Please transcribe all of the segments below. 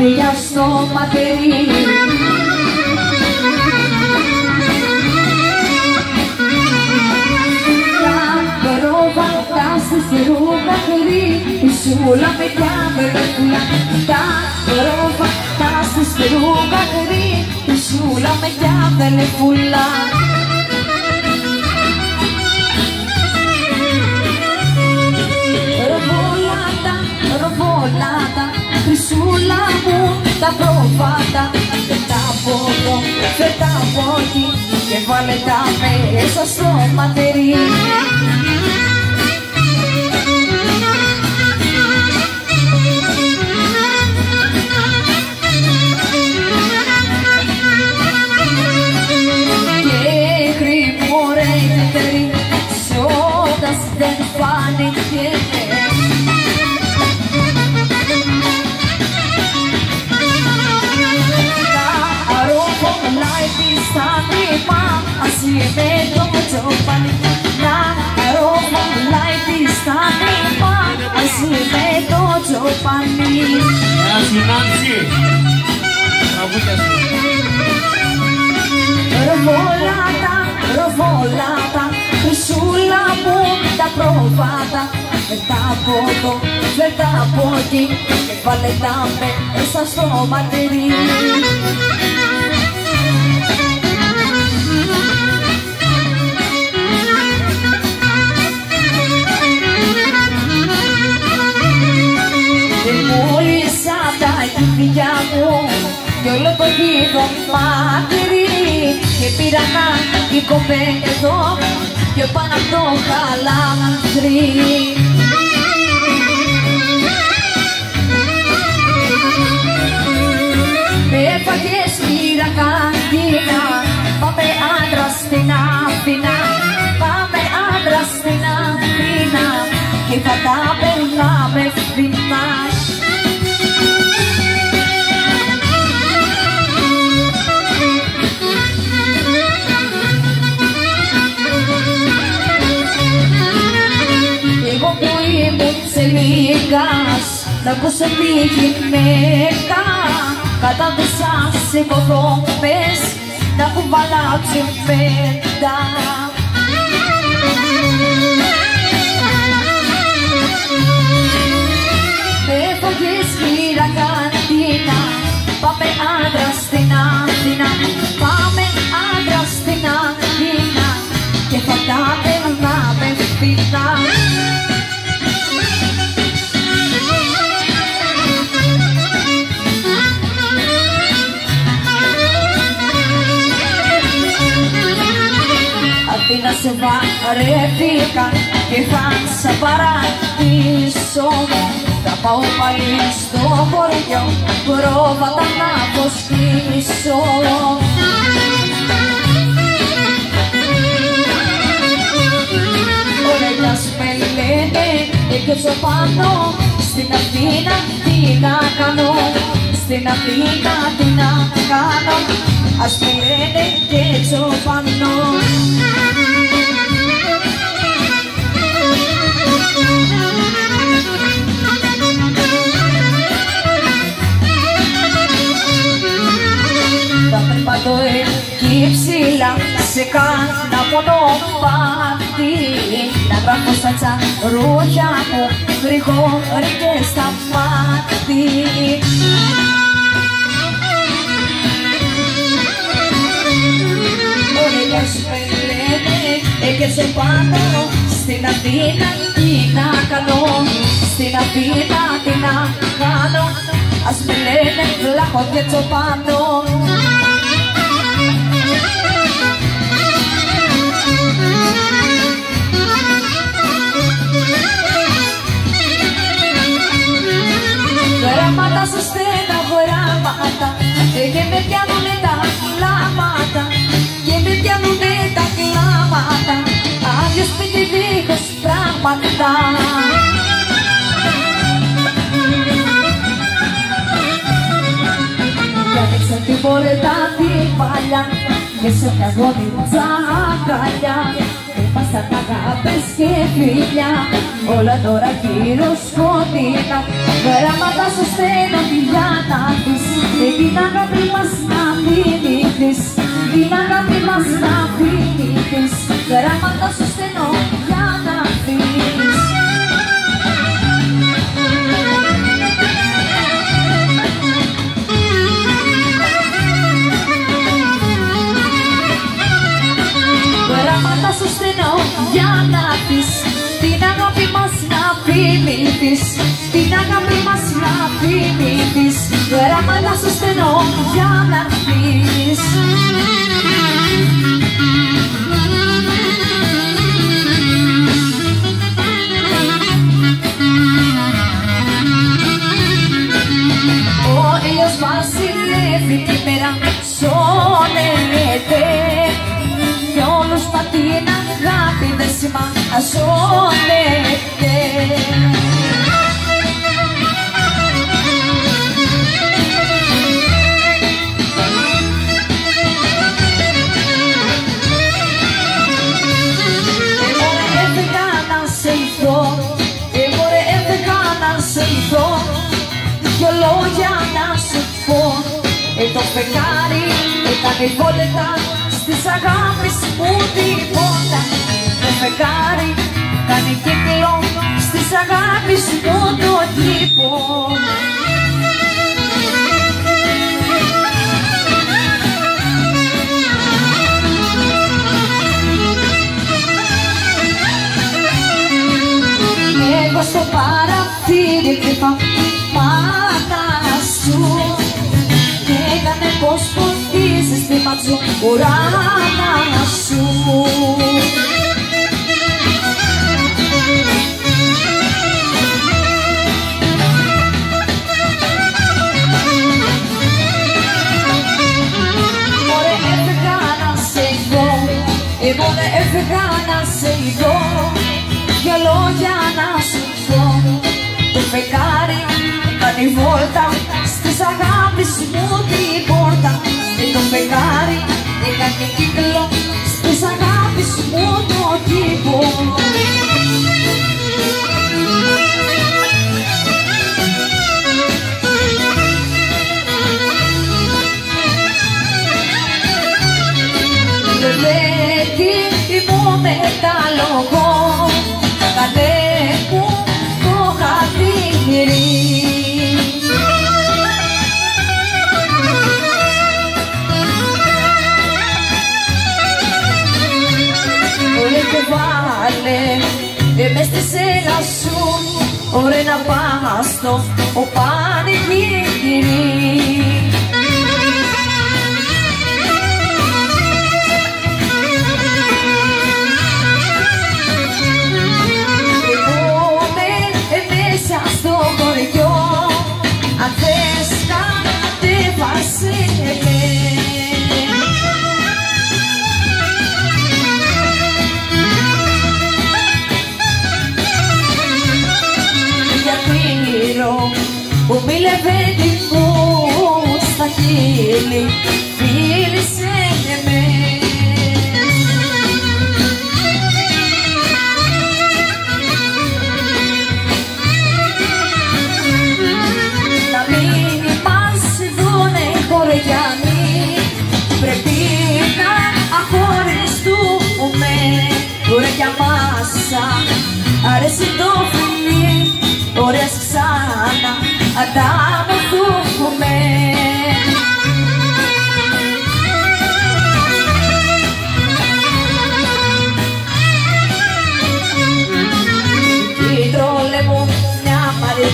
ίδια στο ματερί Τα πρόβατα στη ρούχα χωρί η σούλα με κάμερα Τα πρόβατα στη ρούχα χωρί η σούλα με κάμερα τα προβάτα Φέρτα από εδώ, φέρτα από εκεί Και βάλε τα μέσα στο ματερί τσοπάνι Γεια σου Νάντσι Τραγούδια σου. Ροβολάτα, ροβολάτα Χρυσούλα μου τα προβάτα Φέρτα από εδώ, φέρτα από εκεί. Βάλε τα μέσα στο ματερί καρδιά μου κι όλο το γύρο μάτυρι και πήρανα οι κοπέδο και πάνω από το χαλάμτρι Με έφαγες πήρα καραντίνα Πάμε άντρα στην Αθήνα. Πάμε άντρα στην Αθήνα Και θα τα περνάμε φθηνά να ακούσω τη γυναίκα κατάδυσα σε κοδόμες να κουβαλάω τσιμπέντα βαρέθηκα και θα σε παρατήσω. Θα πάω πάλι στο χωριό πρόβατα να αποσκήσω Ωραία με λένε και πάνω στην Αθήνα τι να κάνω. Στην Αθήνα τι να κάνω. Ας με λένε και πάνω σε κάνα μονοπάτι να γράφω στα τσαρούχια μου γρηγόρη και στα μάτι Όλες με λένε έκαιξε πάνω στην Αθήνα τι να κάνω. Στην Αθήνα τι να κάνω. Ας με λένε βλάχο και τσοπάνω σου στέλνα γράμματα και με πιάνουνε τα κλάματα. Και με πιάνουνε τα κλάματα. Άδειος σπίτι δίχως πράγματα. Κι άνοιξα την πόρτα την παλιά και σε μια γόνη τζακαλιά είμαστε σαν αγάπες και φιλιά. Όλα τώρα κύριο σκοτεινά Γράμματα στο στένο τη να πεις Και την αγάπη μας να θυμηθείς. Την αγάπη μας να θυμηθείς. Γράμματα στο στένο στο στενό για να πεις. Την αγάπη μας να θυμηθείς. Την αγάπη μας να θυμηθείς. Γράμματα στο στενό για να πεις. Ο ήλιος βασιλεύει τη μέρα Δυο λόγια να σου πω. Ε το φεγγάρι έκανε βόλετα της αγάπης μου τίποτα Το φεγγάρι κάνει κύκλο στις αγάπης μου το κήπο Εγώ στο παραθύρι κρυφά μάνα σου. Και έκανε πως φωτίζεις τη ματσού ουράνα σου κάνει βόλτα Στις αγάπης μου την πόρτα Και το φεγγάρι έκανε κύκλο Στις αγάπης μου το κήπο Λεβέτη μου με στη σέλα σου. Ωραία να πας στο ο πανηγύρι που μίλευε την μου στα χείλη φίλησες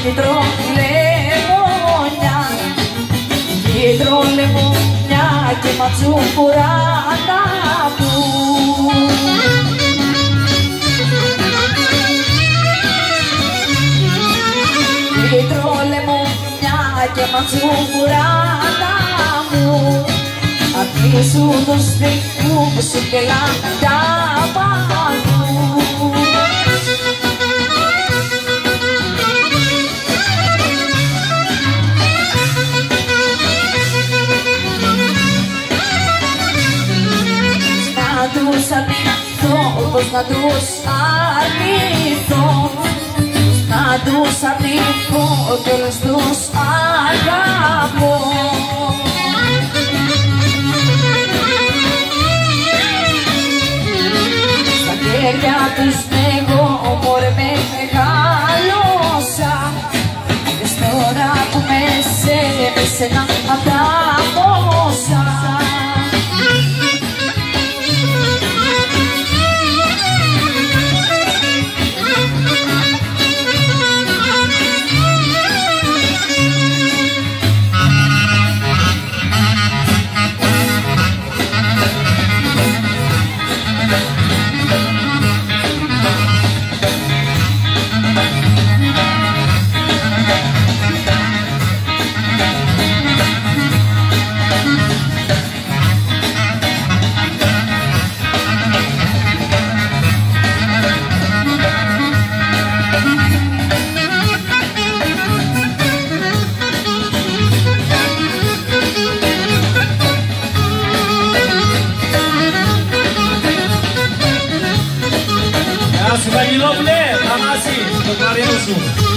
μαρή τι τρόλε μου μια Τι τρόλε μου. Μια και ματσούκουρα κάπου Τι τρόλε μου. Μια και ματσούκουρα μου Αφήσου το σπίτι μου σου και λάντα παγού τους αδυνατώ το Πώς να τους αρνηθώ Να τους αρνηθώ Τέλος τους αγαπώ. Στα χέρια τους εγώ μωρέ με μεγάλωσα Και τώρα που με σε, με σένα απ' τα Marianzu. you.